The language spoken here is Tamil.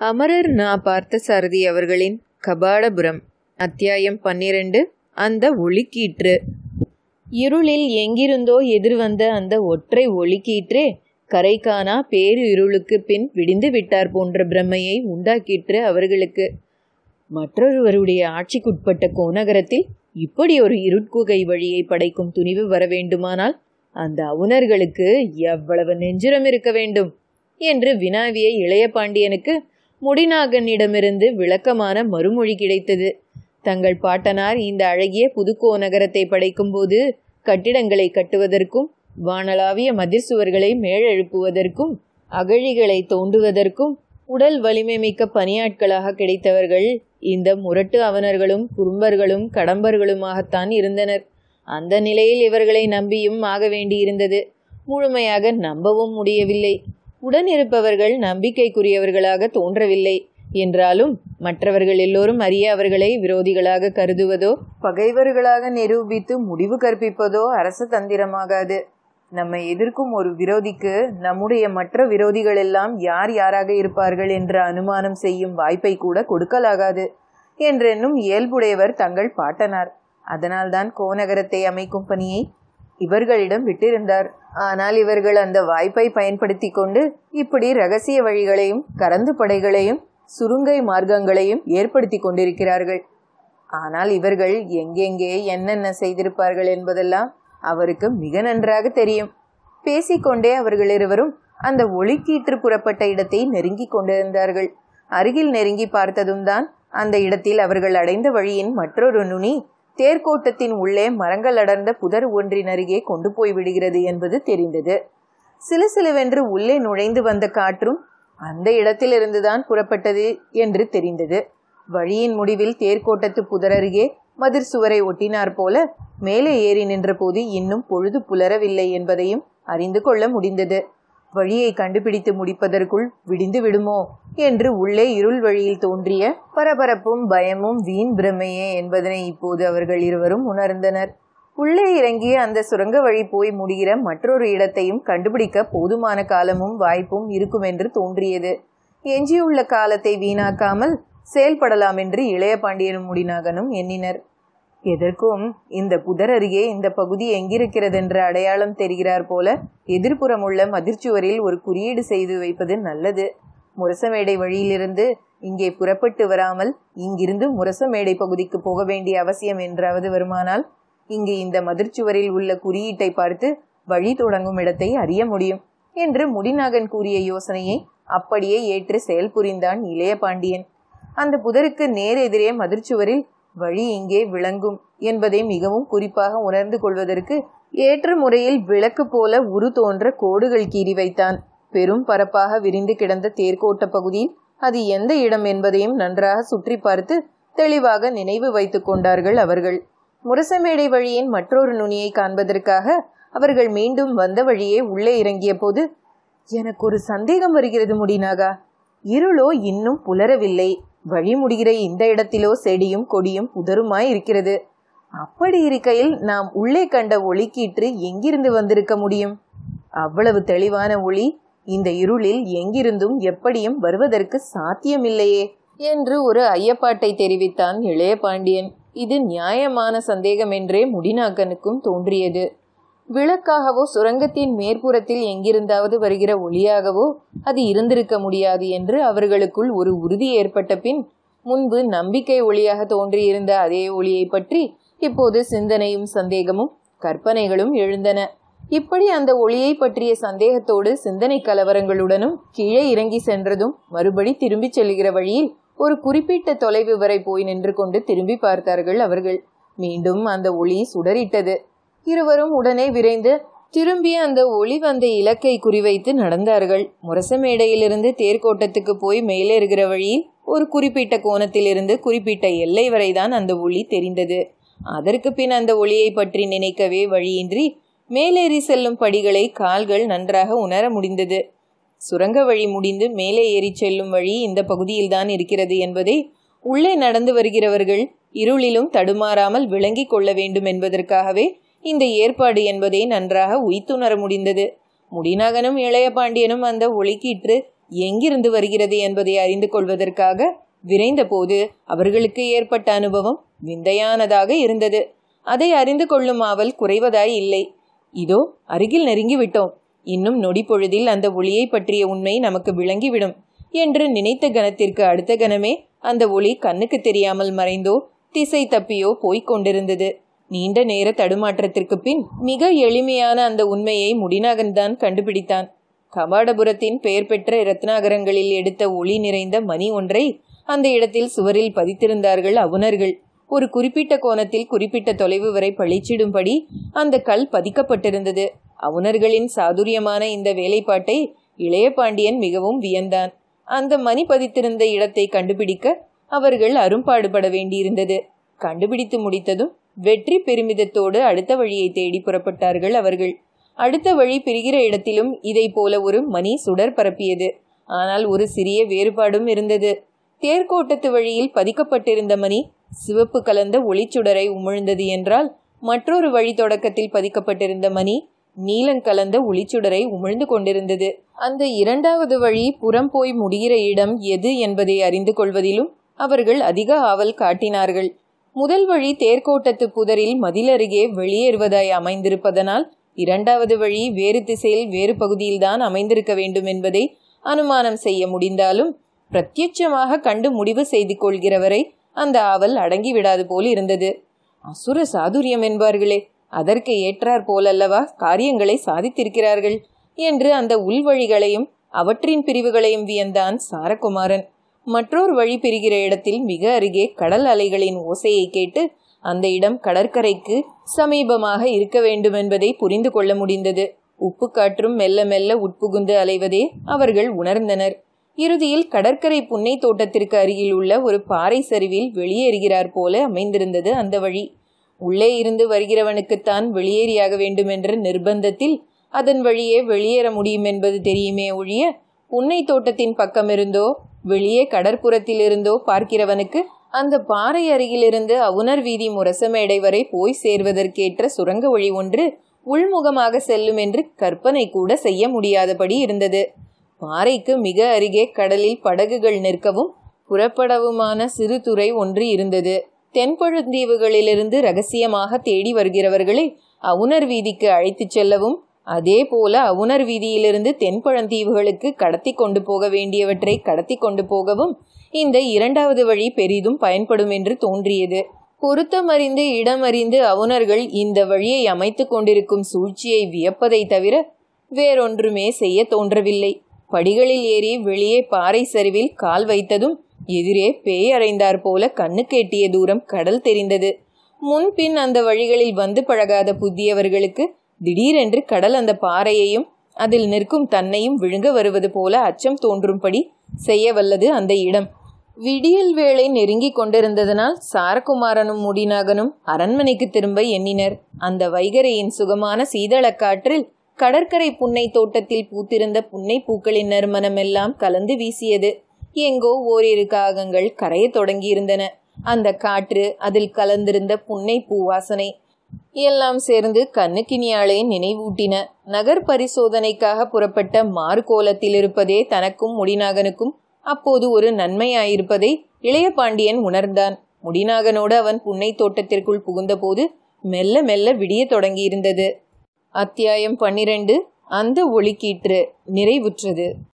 அமரர் நா பார்த்தசாரதி அவர்களின் கபாடபுரம் அத்தியாயம் பன்னிரண்டு அந்த ஒளிக்கீற்று. இருளில் எங்கிருந்தோ எதிர்வந்த அந்த ஒற்றை ஒளிக்கீற்றே கரைக்கானா பேரு இருளுக்கு பின் விடிந்து விட்டார் போன்ற பிரமையை உண்டாக்கிற்று அவர்களுக்கு. மற்றொருவருடைய ஆட்சிக்குட்பட்ட கோநகரத்தில் இப்படி ஒரு இருட்குகை வழியை படைக்கும் துணிவு வர வேண்டுமானால் அந்த அவுணர்களுக்கு எவ்வளவு நெஞ்சுரம் இருக்க வேண்டும்? என்று வினாவிய இளைய பாண்டியனுக்கு முடிநாகனிடமிருந்து விளக்கமான மறுமொழி கிடைத்தது. தங்கள் பாட்டனார் இந்த அழகிய புதுக்கோ நகரத்தை படைக்கும்போது கட்டிடங்களை கட்டுவதற்கும் வானளாவிய மதிர் சுவர்களை மேலெழுப்புவதற்கும் அகழிகளை தோண்டுவதற்கும் உடல் வலிமை மிக்க பணியாட்களாக கிடைத்தவர்கள் இந்த முரட்டு அவனர்களும் குறும்பர்களும் கடம்பர்களுமாகத்தான் இருந்தனர். அந்த நிலையில் இவர்களை நம்பியும் ஆக வேண்டியிருந்தது. முழுமையாக நம்பவும் முடியவில்லை. உடனிருப்பவர்கள் நம்பிக்கைக்குரியவர்களாக தோன்றவில்லை. என்றாலும் மற்றவர்கள் எல்லோரும் அறிய அவர்களை விரோதிகளாக கருதுவதோ பகைவர்களாக நிரூபித்து முடிவு கற்பிப்பதோ அரச தந்திரமாகாது. நம்மை எதிர்க்கும் ஒரு விரோதிக்கு நம்முடைய மற்ற விரோதிகள் எல்லாம் யார் யாராக இருப்பார்கள் என்ற அனுமானம் செய்யும் வாய்ப்பை கூட கொடுக்கலாகாது என்றென்னும் இயல்புடையவர் தங்கள் பாட்டனார். அதனால்தான் கோநகரத்தை அமைக்கும் பணியை இவர்களிடம் விட்டிருந்தார். ஆனால் இவர்கள் அந்த வாய்ப்பை பயன்படுத்தி கொண்டு இப்படி ரகசிய வழிகளையும் கரந்து படைகளையும் சுருங்கை மார்க்கங்களையும் ஏற்படுத்தி கொண்டிருக்கிறார்கள். ஆனால் இவர்கள் எங்கெங்கே என்னென்ன செய்திருப்பார்கள் என்பதெல்லாம் அவருக்கு மிக நன்றாக தெரியும். பேசிக்கொண்டே அவர்கள் இருவரும் அந்த ஒளிக்கீற்று புறப்பட்ட இடத்தை நெருங்கி கொண்டிருந்தார்கள். அருகில் நெருங்கி பார்த்ததும் தான் அந்த இடத்தில் அவர்கள் அடைந்த வழியின் மற்றொரு நுனி தேர்கோட்டத்தின் உள்ளே மரங்கள் அடர்ந்த புதர் ஒன்றினருகே கொண்டு போய் விடுகிறது என்பது தெரிந்தது. சிலு சிலுவென்று உள்ளே நுழைந்து வந்த காற்றும் அந்த இடத்திலிருந்துதான் புறப்பட்டது என்று தெரிந்தது. வழியின் முடிவில் தேர்கோட்டத்து புதர் அருகே மதிர் சுவரை ஒட்டினார் போல மேலே ஏறி நின்றபோது இன்னும் பொழுது புலரவில்லை என்பதையும் அறிந்து கொள்ள முடிந்தது. வழியை கண்டுபிடித்து முடிப்பதற்குள் விடிந்து விடுமோ என்று உள்ளே இருள் வழியில் தோன்றிய பரபரப்பும் பயமும் வீண் பிரமையே என்பதனை இப்போது அவர்கள் இருவரும் உணர்ந்தனர். உள்ளே இறங்கிய அந்த சுரங்க வழி போய் முடிகிற மற்றொரு இடத்தையும் கண்டுபிடிக்க போதுமான காலமும் வாய்ப்பும் இருக்கும் என்று தோன்றியது. எஞ்சியுள்ள காலத்தை வீணாக்காமல் செயல்படலாம் என்று இளைய பாண்டியனும் முடிநாகனும் எண்ணினர். எதற்கும் இந்த புதர் அருகே இந்த பகுதி எங்கிருக்கிறது என்ற அடையாளம் தெரிகிறார் போல எதிர்ப்புறம் உள்ள மதிர்ச்சுவரில் ஒரு குறியீடு செய்து வைப்பது நல்லது. முரசமேடை வழியிலிருந்து இங்கே புறப்பட்டு வராமல் இங்கிருந்து முரசமேடை பகுதிக்கு போக வேண்டிய அவசியம் என்றாவது வருமானால் இங்கு இந்த மதிர்ச்சுவரில் உள்ள குறியீட்டை பார்த்து வழி தொடங்கும் இடத்தை அறிய முடியும் என்று முடிநாகன் கூறிய யோசனையை அப்படியே ஏற்று செயல் புரிந்தான் இளைய பாண்டியன். அந்த புதருக்கு நேர் எதிரே மதிர்ச்சுவரில் வழி இங்கே விளங்கும் என்பதை மிகவும் குறிப்பாக உணர்ந்து கொள்வதற்கு ஏற்ற முறையில் விளக்கு போல உரு தோன்ற கோடுகள் கீறி வைத்தான். பெரும் பரப்பாக விரிந்து கிடந்த தேர்கோட்ட பகுதியில் அது எந்த இடம் என்பதையும் நன்றாக சுற்றி பார்த்து தெளிவாக நினைவு வைத்துக் கொண்டார்கள் அவர்கள். முரசமேடை வழியின் மற்றொரு நுனியை காண்பதற்காக அவர்கள் மீண்டும் வந்த வழியே உள்ளே இறங்கிய போது எனக்கு ஒரு சந்தேகம் வருகிறது முடினாகா இருளோ இன்னும் புலரவில்லை. வழி முடிகிற இந்த இடத்திலோ செடியும் கொடியும் புதருமாய் இருக்கிறது. அப்படி இருக்கையில் நாம் உள்ளே கண்ட ஒளிக்கீற்று எங்கிருந்து வந்திருக்க முடியும்? அவ்வளவு தெளிவான ஒளி இந்த இருளில் எங்கிருந்தும் எப்படியும் வருவதற்கு சாத்தியமில்லையே என்று ஒரு ஐயப்பாட்டை தெரிவித்தான் இளைய பாண்டியன். இது நியாயமான சந்தேகம் என்றே முடிநாக்கனுக்கும் தோன்றியது. விளக்காகவோ சுரங்கத்தின் மேற்புறத்தில் எங்கிருந்தாவது வருகிற ஒளியாகவோ அது இருந்திருக்க முடியாது என்று அவர்களுக்குள் ஒரு உறுதி ஏற்பட்ட பின் முன்பு நம்பிக்கை ஒளியாக தோன்றியிருந்த அதே ஒளியை பற்றி இப்போது சிந்தனையும் சந்தேகமும் கற்பனைகளும் எழுந்தன. இப்படி அந்த ஒளியை பற்றிய சந்தேகத்தோடு சிந்தனை கலவரங்களுடனும் கீழே இறங்கி சென்றதும் மறுபடி திரும்பிச் செல்கிற வழியில் ஒரு குறிப்பிட்ட தொலைவு வரை போய் நின்று கொண்டு திரும்பி பார்த்தார்கள் அவர்கள். மீண்டும் அந்த ஒளி சுடரிட்டது. இருவரும் உடனே விரைந்து திரும்பிய அந்த ஒளி வந்த இலக்கை குறிவைத்து நடந்தார்கள். முரசமேடையிலிருந்து தேர்கோட்டத்துக்கு போய் மேலே இருக்கிற வழியில் ஒரு குறிப்பிட்ட கோணத்திலிருந்து குறிப்பிட்ட எல்லை வரைதான் அந்த ஒளி தெரிந்தது. அதற்கு பின் அந்த ஒளியை பற்றி நினைக்கவே வழியின்றி மேலேறி செல்லும் படிகளை கால்கள் நன்றாக உணர முடிந்தது. சுரங்க வழி முடிந்து மேலே ஏறி செல்லும் வழி இந்த பகுதியில்தான் இருக்கிறது என்பதை உள்ளே நடந்து வருகிறவர்கள் இருளிலும் தடுமாறாமல் விளங்கிக் கொள்ள வேண்டும் என்பதற்காகவே இந்த ஏற்பாடு என்பதை நன்றாக உய்த்துணர முடிந்தது. முடிநகனும் இளைய பாண்டியனும் அந்த ஒளிக்கீற்று எங்கிருந்து வருகிறது என்பதை அறிந்து கொள்வதற்காக விரைந்தபோது அவர்களுக்கு ஏற்பட்ட அனுபவம் விந்தையானதாக இருந்தது. அதை அறிந்து கொள்ளும் ஆவல் குறைவதாய் இல்லை. இதோ அருகில் நெருங்கி விட்டோம் இன்னும் நொடி பொழுதில் அந்த ஒளியை பற்றிய உண்மை நமக்கு விளங்கிவிடும் என்று நினைத்த கணத்திற்கு அடுத்த கணமே அந்த ஒளி கண்ணுக்கு தெரியாமல் மறைந்தோ திசை தப்பியோ போய்க் கொண்டிருந்தது. நீண்ட நேர தடுமாற்றத்திற்கு பின் மிக எளிமையான அந்த உண்மையை முடிநாகன் தான் கண்டுபிடித்தான். கபாடபுரத்தின் பெயர் பெற்ற ரத்னாகரங்களில் எடுத்த ஒளி நிறைந்த மணி ஒன்றை அந்த இடத்தில் சுவரில் பதித்திருந்தார்கள் அவுணர்கள். ஒரு குறிப்பிட்ட கோணத்தில் குறிப்பிட்ட தொலைவு வரை பழிச்சிடும்படி அந்த கல் பதிக்கப்பட்டிருந்தது. அவுணர்களின் சாதுரியமான இந்த வேலைப்பாட்டை இளைய பாண்டியன் மிகவும் வியந்தான். அந்த மணி பதித்திருந்த இடத்தை கண்டுபிடிக்க அவர்கள் அரும்பாடுபட வேண்டியிருந்தது. கண்டுபிடித்து முடித்ததும் வெற்றி பெருமிதத்தோடு அடுத்த வழியை தேடி புறப்பட்டார்கள் அவர்கள். அடுத்த வழி பிரிகிற இடத்திலும் இதை போல ஒரு மணி சுடர் பரப்பியது. ஆனால் ஒரு சிறிய வேறுபாடும் இருந்தது. தேர்கோட்டத்து வழியில் பதிக்கப்பட்டிருந்த மணி சிவப்பு கலந்த ஒளிச்சுடரை உமிழ்ந்தது என்றால் மற்றொரு வழி தொடக்கத்தில் பதிக்கப்பட்டிருந்த மணி நீலங்கலந்த ஒளிச்சுடரை உமிழ்ந்து கொண்டிருந்தது. அந்த இரண்டாவது வழி புறம் போய் முடிகிற இடம் எது என்பதை அறிந்து கொள்வதிலும் அவர்கள் அதிக ஆவல் காட்டினார்கள். முதல் வழி தேர்கோட்டத்து புதரில் மதிலருகே வெளியேறுவதாய் அமைந்திருப்பதனால் இரண்டாவது வழி வேறு திசையில் வேறு பகுதியில்தான் அமைந்திருக்க வேண்டும் என்பதை அனுமானம் செய்ய முடிந்தாலும் பிரத்யட்சமாக கண்டு முடிவு செய்து கொள்கிறவரை அந்த ஆவல் அடங்கி விடாது போல் இருந்தது. அசுர சாதுரியம் என்பார்களே அதற்கு ஏற்றார் போலல்லவா காரியங்களை சாதித்திருக்கிறார்கள்? என்று அந்த உள்வழிகளையும் அவற்றின் பிரிவுகளையும் வியந்தான் சாரகுமாரன். மற்றொரு வழி பிரிகிற இடத்தில் மிக அருகே கடல் அலைகளின் ஓசையை கேட்டு அந்த இடம் கடற்கரைக்கு சமீபமாக இருக்க வேண்டும் என்பதை புரிந்து கொள்ள முடிந்தது. உப்பு காற்றும் மெல்ல மெல்ல உட்புகுந்து அலைவதே அவர்கள் உணர்ந்தனர். இறுதியில் கடற்கரை புன்னை தோட்டத்திற்கு அருகில் உள்ள ஒரு பாறை சரிவில் வெளியேறுகிறார் போல அமைந்திருந்தது அந்த வழி. உள்ளே இருந்து வருகிறவனுக்குத்தான் வெளியேறியாக வேண்டும் என்ற நிர்பந்தத்தில் அதன் வழியே வெளியேற முடியும் என்பது தெரியுமே ஒழிய புன்னை தோட்டத்தின் பக்கமிருந்தோ வெளியே கடற்புறத்திலிருந்தோ பார்க்கிறவனுக்கு அந்த பாறை அருகிலிருந்து அவுணர் வீதி முரசமேடை வரை போய் சேர்வதற்கேற்ற சுரங்க வழி ஒன்று உள்முகமாக செல்லும் என்று கற்பனை கூட செய்ய முடியாதபடி இருந்தது. பாறைக்கு மிக அருகே கடலில் படகுகள் நிற்கவும் புறப்படவுமான சிறு துறை ஒன்று இருந்தது. தென்பழுந்தீவுகளிலிருந்து ரகசியமாக தேடி வருகிறவர்களை அவுணர் வீதிக்கு அழைத்துச் செல்லவும் அதே போல அவுணர் வீதியிலிருந்து தென்பழந்தீவுகளுக்கு கடத்தி கொண்டு போக வேண்டியவற்றை கடத்தி கொண்டு போகவும் இந்த இரண்டாவது வழி பெரிதும் பயன்படும் என்று தோன்றியது. பொருத்தமறிந்து இடமறிந்து அவுணர்கள் இந்த வழியை அமைத்து கொண்டிருக்கும் சூழ்ச்சியை வியப்பதை தவிர வேறொன்றுமே செய்ய தோன்றவில்லை. படிகளில் ஏறி வெளியே பாறை சரிவில் கால் வைத்ததும் எதிரே பேய் அறைந்தார் போல கண்ணுக்கு எட்டிய தூரம் கடல் தெரிந்தது. முன்பின் அந்த வழிகளில் வந்து பழகாத புதியவர்களுக்கு திடீரென்று கடல் அந்த பாறையையும் அதில் நிற்கும் தன்னையும் விழுங்க வருவது போல அச்சம் தோன்றும்படி செய்ய வல்லது அந்த இடம். விடியல் வேளை நெருங்கி கொண்டிருந்ததனால் சாரகுமாரனும் முடிநாகனும் அரண்மனைக்கு திரும்ப எண்ணினர். அந்த வைகரையின் சுகமான சீதள காற்றில் கடற்கரை புன்னை தோட்டத்தில் பூத்திருந்த புன்னை பூக்களின் நறுமணமெல்லாம் கலந்து வீசியது. எங்கோ ஓரிரு காகங்கள் கரையத் தொடங்கியிருந்தன. அந்த காற்று அதில் கலந்திருந்த புன்னை பூ வாசனை எல்லாம் சேர்ந்து கண்ணுக்கினியாளை நினைவூட்டின. நகர் பரிசோதனைக்காக புறப்பட்ட மாறுகோலத்தில் இருப்பதே தனக்கும் முடிநாகனுக்கும் அப்போது ஒரு நன்மையாயிருப்பதை இளைய பாண்டியன் உணர்ந்தான். முடிநாகனோடு அவன் புன்னை தோட்டத்திற்குள் புகுந்தபோது மெல்ல மெல்ல விடிய தொடங்கியிருந்தது. அத்தியாயம் பன்னிரண்டு. அந்த ஒளிக்கீற்று நிறைவுற்றது.